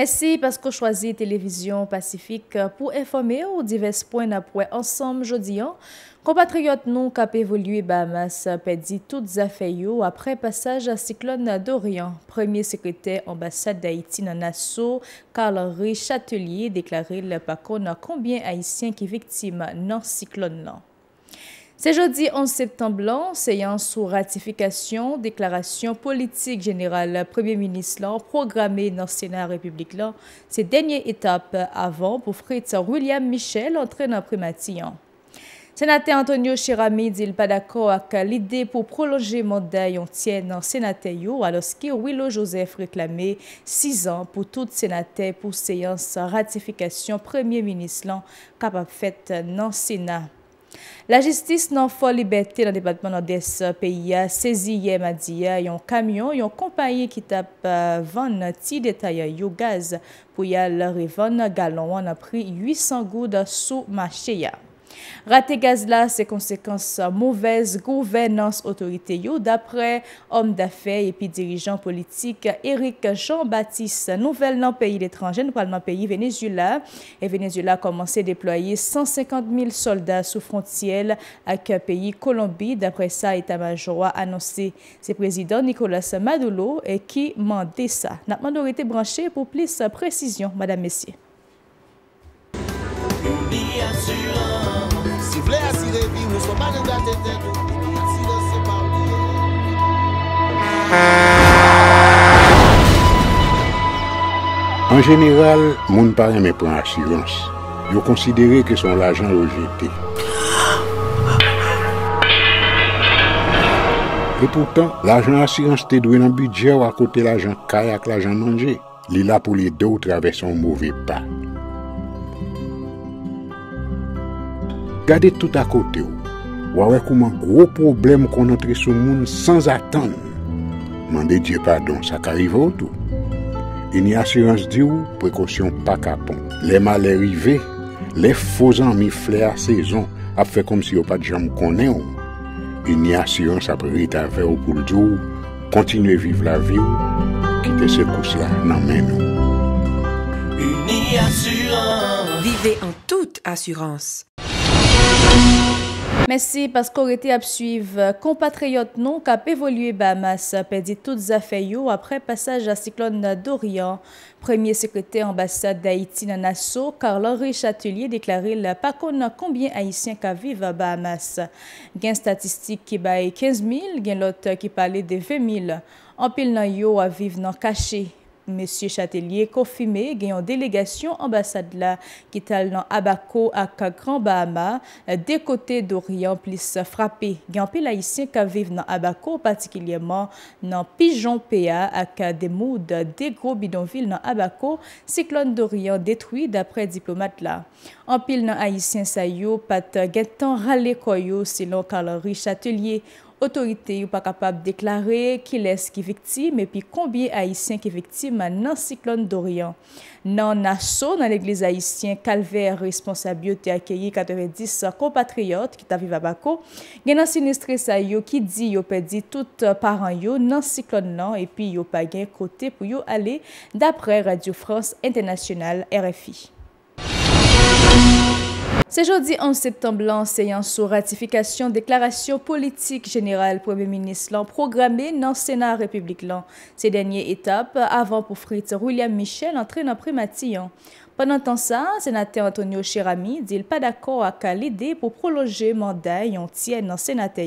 Merci parce que choisi Télévision Pacifique pour informer aux divers points d'après ensemble jeudi. Compatriotes nous qui évolué Bahamas pédit toutes affaires après passage à cyclone d'Orient. Premier secrétaire ambassade d'Haïti dans Nassau, Carl-Henri Chatelier déclaré le PACON combien haïtiens qui victimes dans cyclone. C'est jeudi 11 septembre, séance sous ratification, déclaration politique générale Premier ministre programmée dans le Sénat République. C'est dernière étape avant pour Fritz William Michel entrer dans le Sénateur Antonio Chirami dit pas d'accord avec l'idée pour prolonger le mandat tient dans le Sénateur alors que Willow Joseph réclamait six ans pour tout sénateur pour séance ratification Premier ministre capable faite dans le Sénat. La justice nan fò libertè nan debatman nan des peyi a sezi ye madi ya, yon kamyon, yon kompanyi ki tap euh, van ti detay yo gaz pou ya lor evan galon wan apri 800 goud sou mache ya. Rate gaz la se konsekans mouvez gouvenans otorite yo dapre om dafe epi dirijan politik Erik Jean-Baptiste nouvel nan peyi letranjen pal nan peyi Venezuela. E Venezuela komanse deploye 150 000 soldat sou frontiel ak peyi Kolombi. Dapre sa etamajwa anonsi se prezident Nicolas Madoulo e ki mande sa. Natman do rete branche pou plis presisyon, madame messie. Ple asire vi ou so mani gate tetou Ni asire se pa oubliye En general, moun pari me pran asirans Yo konsidere ke son l'ajan rejete. Et pourtant, l'ajan asirans te dwe nan budget ou akote l'ajan kayak, l'ajan manje. Li la pou li do travè son mouvè pa Gade tout akote ou. Wawè kouman gro problem kon entre sou moun sans atan. Mande diye padon, sa ka rive ou tou. Ini asurans di ou, prekosyon pa kapon. Le malè rive, le fozan mi flè a sezon, ap fè kom si yo pa di jam konen ou. Ini asurans ap rita ve ou pou l'di ou, kontinue vive la vi ou, kite se kous la nan men ou. Ini asurans Vive en tout asurans. Mersi pasko rete ap suiv kompatriyot non kap evolue Bahamas pedi tout zafey yo apre pasaj a siklon Dorian. Premier sekretè ambassade d'Haïti nan aso, Karl-Henri Chatelier deklare la pakon nan konbyen Haitien ka vive Bahamas. Gen statistik ki baye 15.000, gen lot ki pale de 20.000. Anpil nan yo aviv nan kache. Monsieur Chatelier confirmé une délégation ambassade là qui dans Abaco à Grand Bahama des côtés d'Orient plus frappé. Un peu haïtien qui vivent dans Abaco particulièrement dans Pigeon PA avec des moods des gros bidonvilles dans Abaco. Cyclone d'Orient détruit d'après diplomate là. En pile dans haïtien ça yo pas temps râler koyo selon Carl Chatelier Otorite yo pa kapab deklare ki les ki viktim epi konbye Haitien ki viktim nan siklon Dorian. Nan naso nan l'Eglise Haitien kalver responsabyo te akyeyi 90 kompatriot ki ta viva bako, gen nan sinistre sa yo ki di yo pedi tout paran yo nan siklon nan epi yo pa gen kote pou yo ale dapre Radio France Internationale RFI. C'est jeudi 11 septembre, séance sous ratification déclaration politique générale Premier ministre programmée dans le Sénat République. Ces dernières étapes avant pour Fritz William Michel entrer dans Primatillon. Pendant temps ça, sénateur Antonio Chirami dit pas d'accord avec l'idée pour prolonger mandat yon tient dans sénateur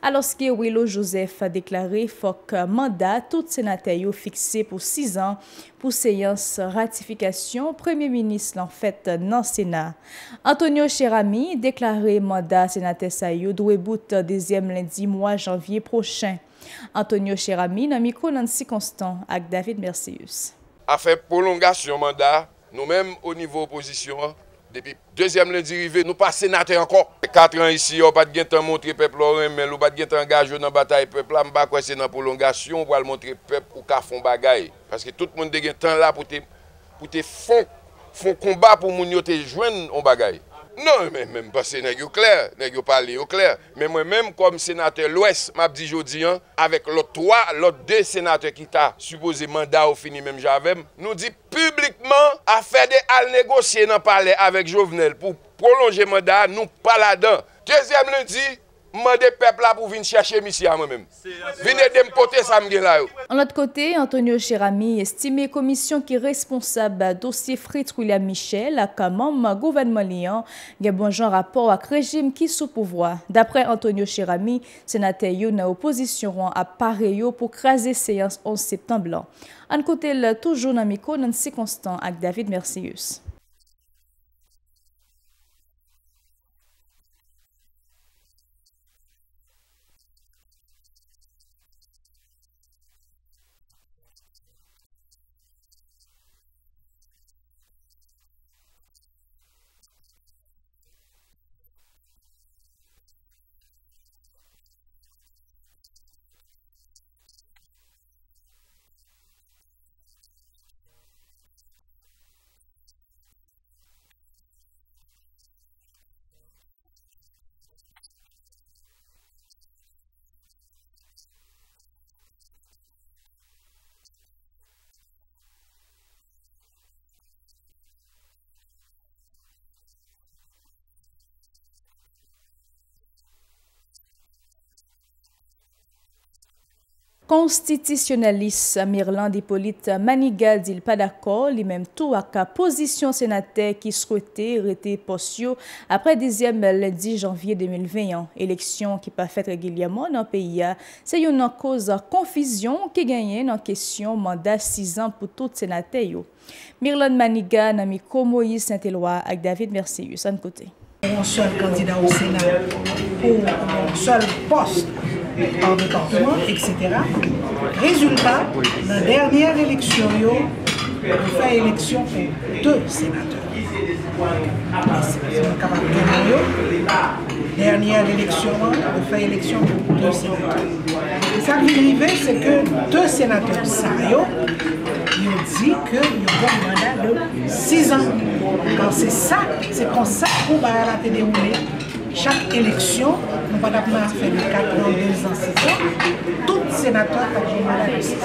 alors que Willow Joseph a déclaré que mandat tout sénateur fixé pour six ans pour séance ratification premier ministre fait dans le Sénat. Antonio Chirami déclaré mandat sénateur Sayo doit bout deuxième lundi mois janvier prochain. Antonio Chirami micro Nancy Constant avec David Mercius. A fait prolongation mandat nous-mêmes au niveau opposition, depuis deuxième lundi arrivé, nous pas sénateurs encore. Quatre ans ici, on pas de temps montrer peuple mais on pas de temps engagé dans la bataille peuple là, pas c'est dans prolongation pour montrer peuple ou qu'a font bagaille parce que tout le monde a temps là pour te pour te font font combat pour moun yo te joindre en bagaille. Non, men men mpase neg yo kler, neg yo pale yo kler. Men mwen men kom senate l'Ouest, map di jodi an, avek lot 3, lot 2 senate ki ta supose manda ou fini men javem, nou di publikman a fede al negosye nan pale avek Jovenel pou prolonje manda nou paladan. Tezyem lundi, di... Mwen de pepla pou vin chache misi a mwen men. Vin e dem pote sa mgen la yo. An lot kote, Antonio Cherami estime komisyon ki responsab dosye Fritz William Michel ak kamam gouvenman liyan gen bonjan rapor ak rejim ki sou pouvoi. Dapre Antonio Cherami, senate yo nan oposisyon an ap pare yo pou krasi seyans 11 septemblan. An kote, toujou nan miko nan si konstant ak David Mercius. Konstitisyonalist Mirland Hippolyte Manigal dil pa d'akor li menm tou ak a posisyon senate ki souwete rete posyo apre dizyem lendi janvye 2021. Eleksyon ki pa fet regilyaman nan peyi se yon nan koz konfisyon ki genyen nan kesyon manda 6 an pou tout senate yo. Mirland Manigal nan mi komoyi Saint-Éloi ak David Mercius un sol en département, etc. Résultat, la dernière élection, on fait élection pour deux sénateurs. De Dernière élection, on fait élection pour deux sénateurs. Ça qui est arrivé, c'est que deux sénateurs, ça, ils ont dit qu'ils ont un mandat de six ans. Quand c'est ça, c'est comme ça qu'on va la dérouler chaque élection, nous pas fait de 4 ans, 2 ans, 6 ans, tout sénateur a une mandat de 6 ans.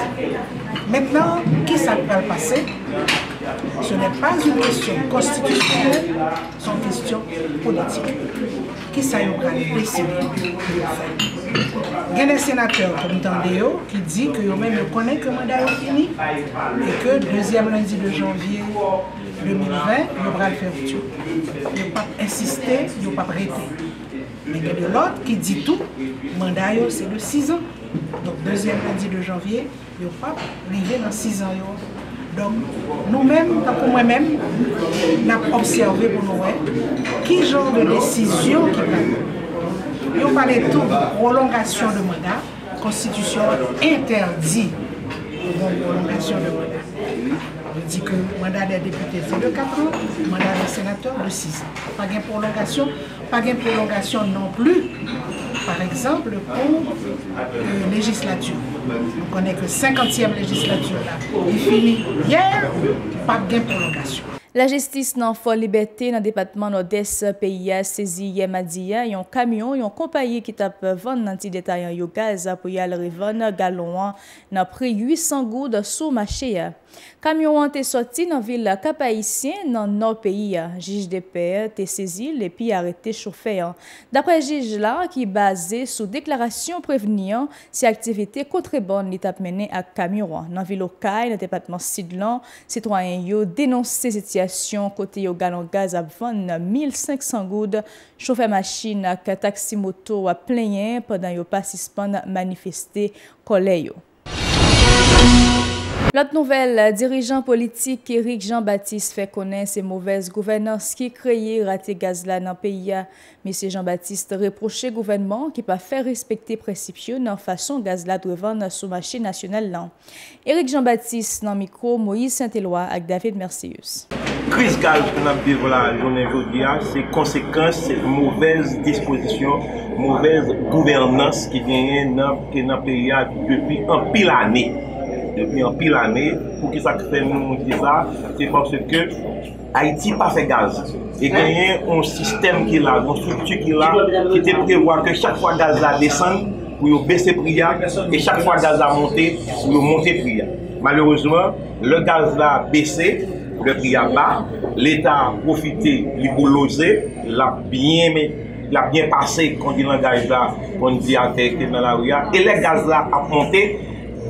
Maintenant, qui ça va passer? Ce n'est pas une question constitutionnelle, c'est une question politique. ki sa yo pral deside. Gen de senateur kom tande yo ki di ke yo men yo konen ke manda yo fini e ke 2e lundi de janvye 2020 yo pral fè voutou. Yo pap insistè, yo pap rete. Men gen de lot ki di tou, manda yo se de 6 an. Donk 2e lundi de janvye yo pap rive nan 6 an yo Donc, nous-mêmes, pour moi-même, nous avons observé pour nous qui genre de décision qui prend. Parlé de tout, prolongation de mandat, constitution interdit prolongation de mandat. Je dis que le mandat des députés, c'est de 4 ans, le mandat des sénateurs, de 6 ans. Pas de prolongation, pas de prolongation non plus, par exemple, pour euh, législature. On connaît que 50e législature là, est finie hier, pas de prolongation. La jistis nan fol liberté nan depatman Nodes PIA sezi yem adiya yon kamyon yon kompaye ki tap van nan ti detayan yo gaz pou yal revon galon an nan pri 800 goud sou maché ya. Kamyon an te soti nan vil Kapayisyen nan nor peyi. Jij de pe te sezi le pi arete choufeyan. Dapre jij la ki base sou deklarasyon preveniyan si aktivite kotre bon li tap mene ak kamyon. Nan vil Okay nan depatman Sidlan, sitwanyen yo denonse sityasyon kote yo galon gaz ap van 1500 goud. Choufe machin ak taksi moto wap plenyen padan yo pasispan manifeste kole yo. Lot nouvel, dirijan politik Erik Jean-Baptiste fè konen se mouvez gouvenans ki kreye rate gaz la nan peya. Mese Jean-Baptiste reproche gouvenman ki pa fè respekte presipyo nan fason gaz la dwevan nan soumache nasyonel lan. Erik Jean-Baptiste nan mikro Moïse Saint-Éloi ak David Mercius. Kriz gaz kon ap biv la jounen jodi a, se konsekans se mouvez disposisyon, mouvez gouvernans ki genyen nan peya depi an pil ane. depi an pil ane, pou ki sa kwen nou di sa, se panse ke Haiti pa fè gaz. E genyen an sistem ki la, an struktu ki la, ki te prevoa ke chak fwa gaz la desen, pou yo bese priya, e chak fwa gaz la monte, pou yo monte priya. Malerouzman, le gaz la bese, le priya ba, l'Etat profite li bouloze, la bien men, la byen pase kon di langaj la, kon di ate ke nan la ouya, e le gaz la ap monte,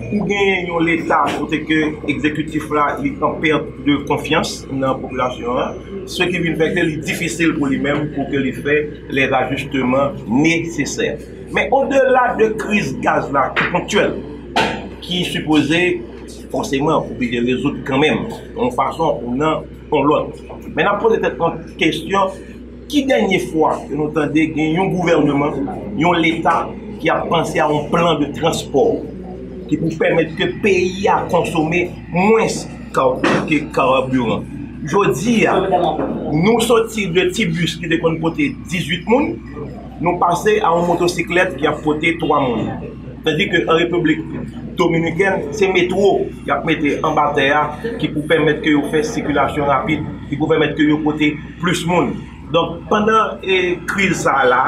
ou gen yon l'Etat kote ke ekzekutif la li kan perte de konfians nan populasyon an, se ki vin fèkte li difisil pou li men pou ke li fè les ajusteman nesesèr. Men o delà de kriz gaz non, la ki ponktuel, ki suppose fonsèman pou bi de rezout kan men, an fason ou nan pon lot. Men apos de tèt kon kèstyon, ki denye fwa ke nou tande gen yon gouvernement, yon l'Etat ki a pansè a yon plan de transport ki pou permèt ke peyi a konsome mwens ke karaburan. Jodi ya, nou soti de ti bus ki de kon pote 18 moun, nou pase a un motosiklet ki a pote 3 moun. Tadi ke an republik dominiken, se metro ki ap mette an bateya ki pou permèt ke yo fè sikulasyon rapide, ki pou permèt ke yo pote plus moun. Donk, pandan e kriz sa la,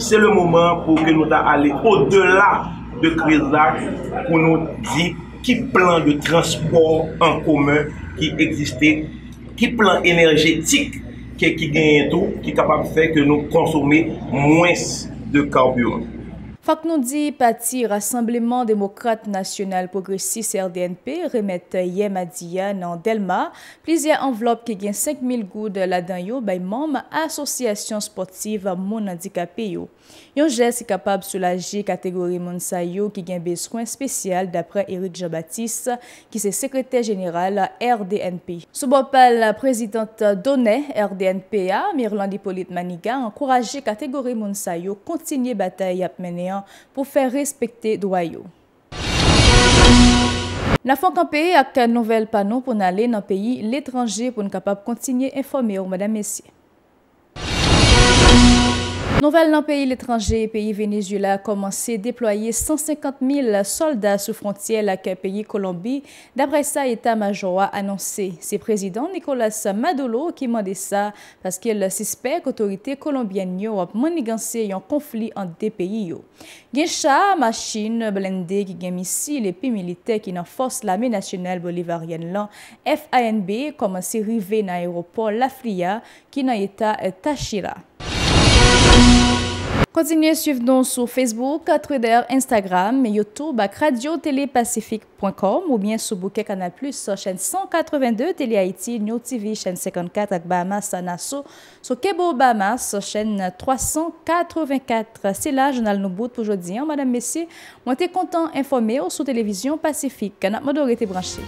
se le mouman pou ke nou ta ale o de la de Krizak pou nou di ki plan de transport an koumen ki egziste, ki plan enerjetik ki, genye tou, ki kapab fè ke nou konsome mwens de karburant. Fak nou di pati Rassemblement Demokrate National Progressiste RDNP remet Yem Adiya nan Delma, plizye envelop ki gen 5.000 goud la dan yo bay mom asosyasyon sportive moun andikapè yo. Yon jè si kapab soulaji kategori moun sa yo ki gen beskwen spesyal dapre Eric Jean-Baptiste ki se sekretè general RDNP. Soubopal prezident Donè RDNP a, Mirlandi Polit Maniga, ankoraje kategori moun sa yo kontinye batay ap citoyen pou fè respekte doyo. Na fon kampe ak nouvel panon pou nale nan peyi l'etranje pou n kapap kontinye informe ou madame Messie. Nouvel nan peyi l'étranger, peyi Venezuela a komanse deploye 150 000 soldat sou frontier lak peyi Kolombi. Dapre sa, Etat-Major a anonse. Se prezident Nicolas Maduro ki mande sa paske l sispek otorite Kolombien yo ap maniganse yon konflik an de peyi yo. Gen cha, machin, blende ki gen misi lepi milite ki nan fos lame nasyonel bolivaryen lan FANB komanse rive nan aeroport La Fria ki nan Eta Tachira. Kontinye suiv nou sou Facebook, Twitter, Instagram, Youtube ak radiotelepacifik.com ou bien sou bouke Kanal Plus chen 182 Tele Haiti, New TV chen 54 ak Bahamas sa naso sou Kebo Bahamas chen 384. Se la, jenal nou bout pou jodi. Madame Messie, mwen te kontan informe ou sou Televizyon Pasifik. Kanal Modorete Branché.